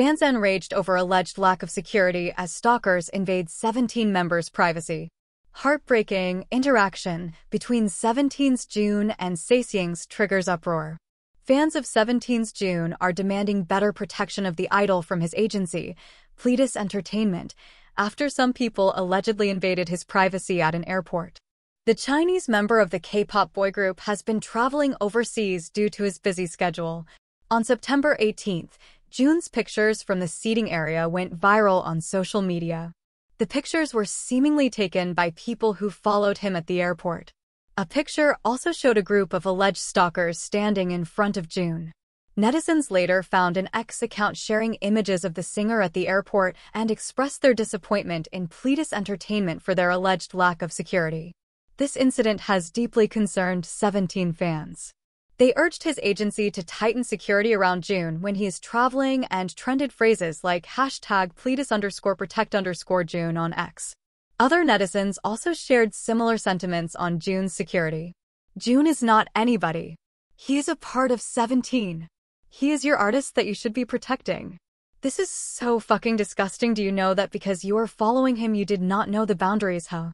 Fans enraged over alleged lack of security as stalkers invade 17 members' privacy. Heartbreaking interaction between 17's Jun and Sasaengs triggers uproar. Fans of 17's Jun are demanding better protection of the idol from his agency, Pledis Entertainment, after some people allegedly invaded his privacy at an airport. The Chinese member of the K-pop boy group has been traveling overseas due to his busy schedule. On September 18th, Jun's pictures from the seating area went viral on social media. The pictures were seemingly taken by people who followed him at the airport. A picture also showed a group of alleged stalkers standing in front of Jun. Netizens later found an X account sharing images of the singer at the airport and expressed their disappointment in Pledis Entertainment for their alleged lack of security. This incident has deeply concerned 17 fans. They urged his agency to tighten security around Jun when he is traveling and trended phrases like hashtag Pledis underscore protect underscore Jun on X. Other netizens also shared similar sentiments on Jun's security. Jun is not anybody. He is a part of 17. He is your artist that you should be protecting. This is so fucking disgusting. Do you know that because you are following him you did not know the boundaries, huh?